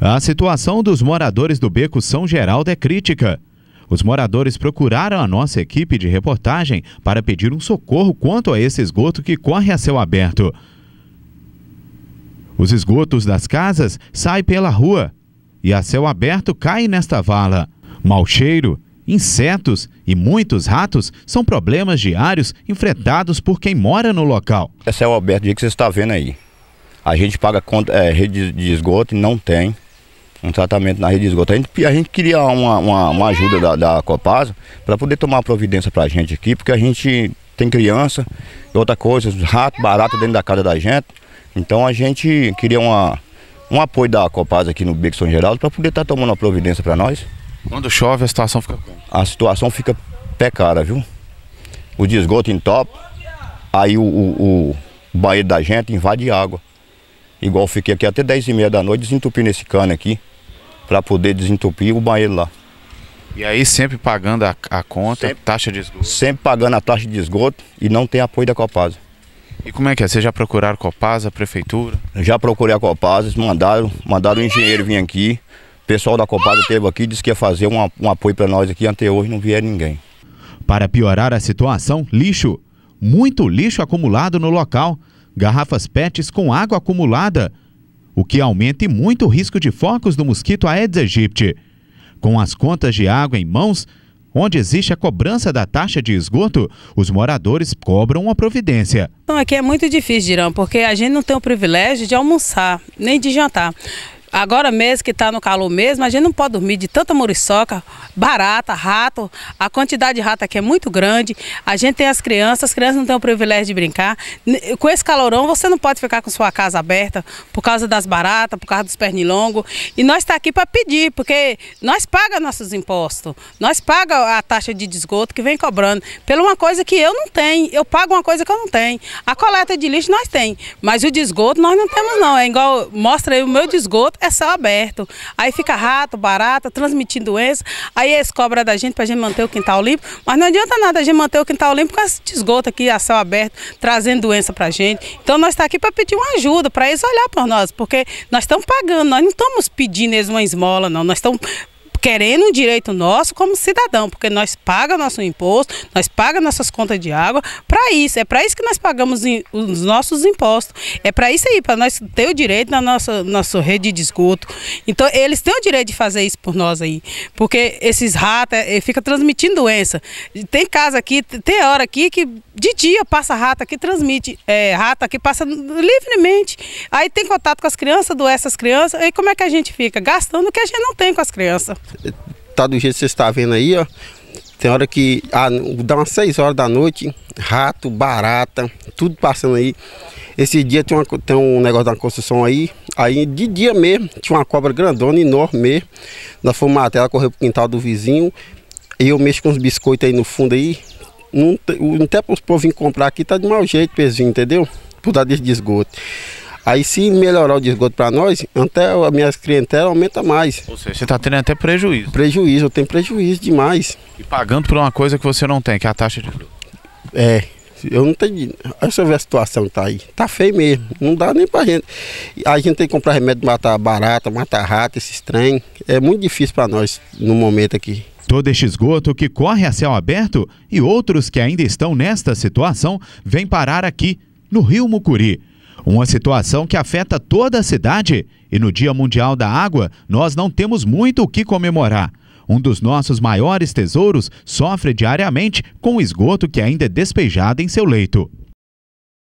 A situação dos moradores do Beco São Geraldo é crítica. Os moradores procuraram a nossa equipe de reportagem para pedir um socorro quanto a esse esgoto que corre a céu aberto. Os esgotos das casas saem pela rua e a céu aberto caem nesta vala. Mau cheiro, insetos e muitos ratos são problemas diários enfrentados por quem mora no local. É céu aberto, o que você está vendo aí. A gente paga conta, é, rede de esgoto e não tem um tratamento na rede de esgoto. A gente, a gente queria uma, uma, uma ajuda da, da Copasa para poder tomar providência para a gente aqui, porque a gente tem criança e outra coisa, rato, barato dentro da casa da gente. Então a gente queria uma, um apoio da Copasa aqui no Beco São Geraldo para poder estar tá tomando uma providência para nós. Quando chove a situação fica como? A situação fica pecada, viu? O de esgoto entope, aí o, o, o banheiro da gente invade água. Igual fiquei aqui até 10 e meia da noite desentupindo esse cano aqui para poder desentupir o banheiro lá. E aí sempre pagando a, a conta, sempre, taxa de esgoto? Sempre pagando a taxa de esgoto e não tem apoio da Copasa. E como é que é? Vocês já procuraram a Copasa, a prefeitura? Já procurei a Copasa, mandaram, mandaram o engenheiro vir aqui. O pessoal da Copasa esteve aqui, disse que ia fazer um, um apoio para nós aqui, até hoje não vieram ninguém. Para piorar a situação, lixo. Muito lixo acumulado no local. Garrafas PETs com água acumulada o que aumenta muito o risco de focos do mosquito Aedes aegypti. Com as contas de água em mãos, onde existe a cobrança da taxa de esgoto, os moradores cobram uma providência. Então, aqui é muito difícil, Dirão, porque a gente não tem o privilégio de almoçar, nem de jantar. Agora mesmo que está no calor mesmo, a gente não pode dormir de tanta muriçoca, barata, rato. A quantidade de rato aqui é muito grande. A gente tem as crianças, as crianças não têm o privilégio de brincar. Com esse calorão, você não pode ficar com sua casa aberta por causa das baratas, por causa dos pernilongos. E nós está aqui para pedir, porque nós pagamos nossos impostos. Nós pagamos a taxa de esgoto que vem cobrando. Pela uma coisa que eu não tenho. Eu pago uma coisa que eu não tenho. A coleta de lixo nós tem, mas o de esgoto nós não temos não. É igual, mostra aí o meu de esgoto, é céu aberto. Aí fica rato, barata, transmitindo doença. Aí eles cobram da gente para a gente manter o quintal limpo. Mas não adianta nada a gente manter o quintal limpo com esse esgoto aqui a céu aberto, trazendo doença para a gente. Então nós estamos tá aqui para pedir uma ajuda, para eles olhar por nós, porque nós estamos pagando, nós não estamos pedindo eles uma esmola, não. Nós estamos querendo um direito nosso como cidadão, porque nós pagamos nosso imposto, nós pagamos nossas contas de água para isso. É para isso que nós pagamos os nossos impostos. É para isso aí, para nós ter o direito na nossa, nossa rede de esgoto. Então, eles têm o direito de fazer isso por nós aí. Porque esses ratos é, fica transmitindo doença. Tem casa aqui, tem hora aqui que de dia passa rato aqui, transmite é, rato aqui, passa livremente. Aí tem contato com as crianças, doença as crianças. Aí como é que a gente fica? Gastando o que a gente não tem com as crianças tá do jeito que você está vendo aí, ó. Tem hora que ah, dá umas 6 horas da noite, rato, barata, tudo passando aí. Esse dia tem, uma, tem um negócio da construção aí, aí de dia mesmo, tinha uma cobra grandona, enorme mesmo. Nós fomos matar, ela correu pro quintal do vizinho. E eu mexo com os biscoitos aí no fundo aí. Não, até para os povos virem comprar aqui tá de mau jeito, pezinho, entendeu? Por dar de esgoto. Aí se melhorar o esgoto para nós, até a minha clientela aumenta mais. Ou seja, você está tendo até prejuízo. Prejuízo, eu tenho prejuízo demais. E pagando por uma coisa que você não tem, que é a taxa de esgoto. É, eu não tenho. Olha só ver a situação que tá aí. Tá feio mesmo. Não dá nem pra gente. A gente tem que comprar remédio de matar barata, matar rato, esses trem. É muito difícil para nós no momento aqui. Todo este esgoto que corre a céu aberto e outros que ainda estão nesta situação vem parar aqui, no Rio Mucuri. Uma situação que afeta toda a cidade e no Dia Mundial da Água nós não temos muito o que comemorar. Um dos nossos maiores tesouros sofre diariamente com o esgoto que ainda é despejado em seu leito.